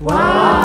Wow!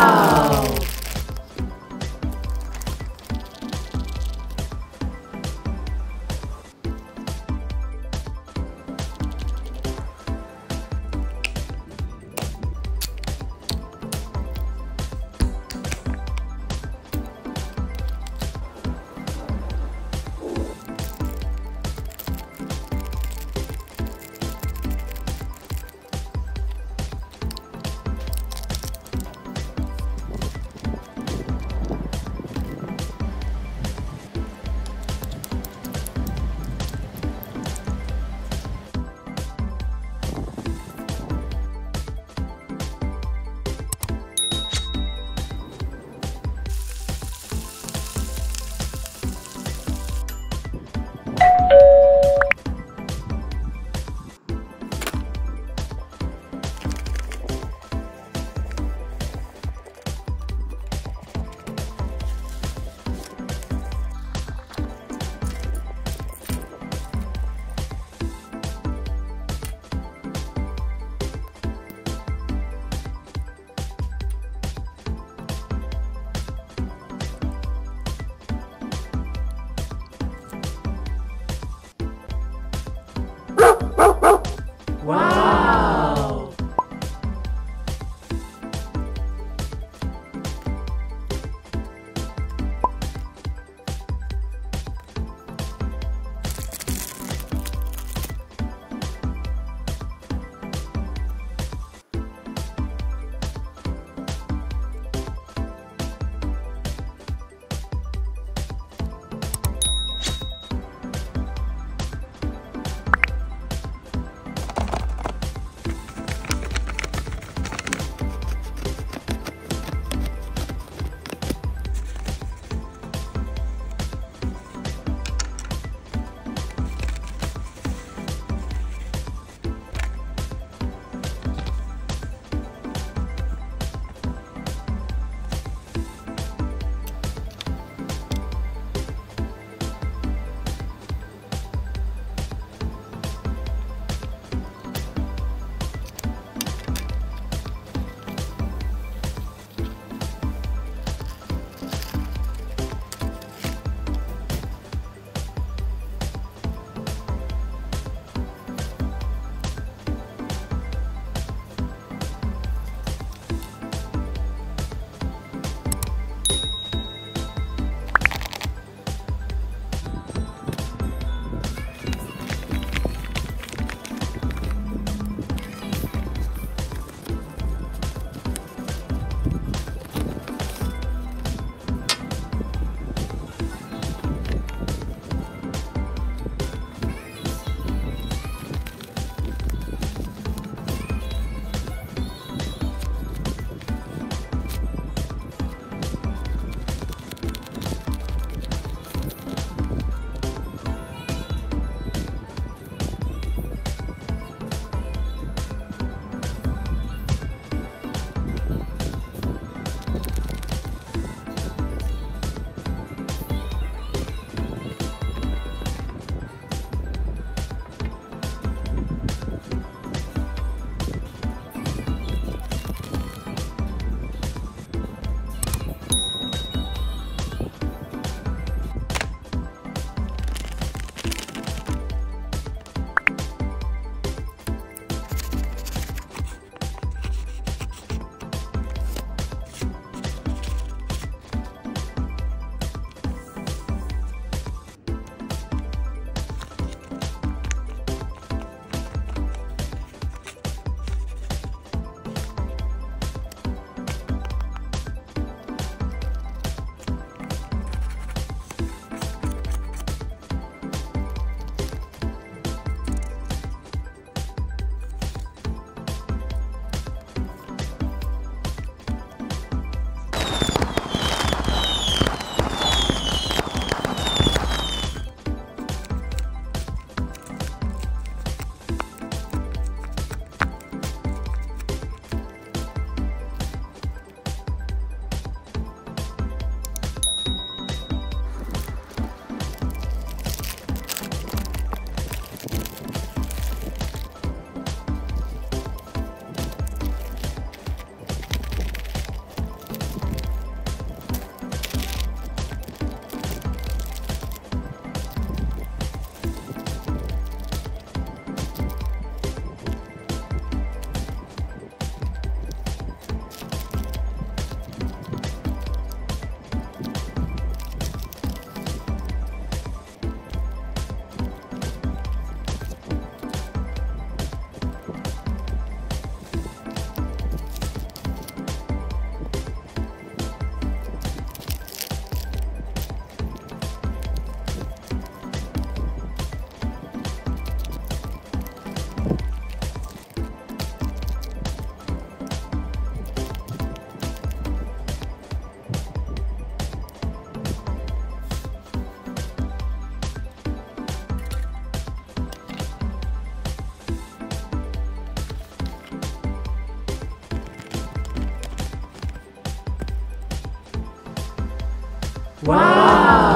Wow!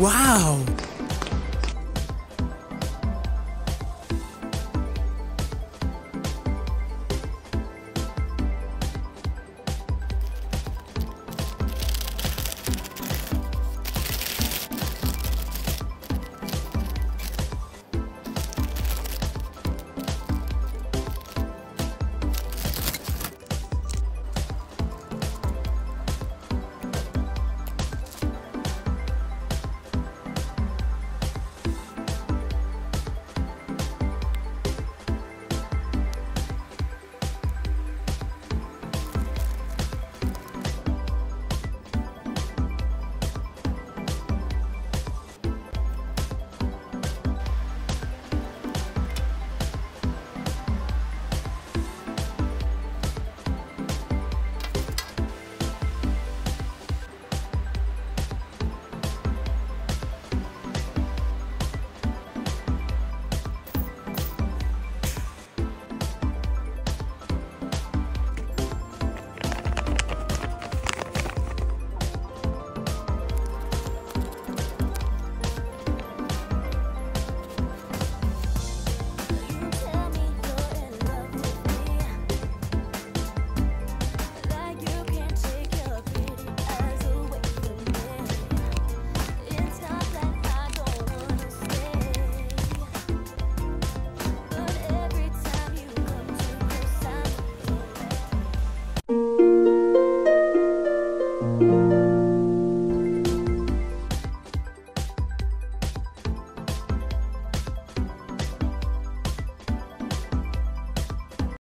Wow!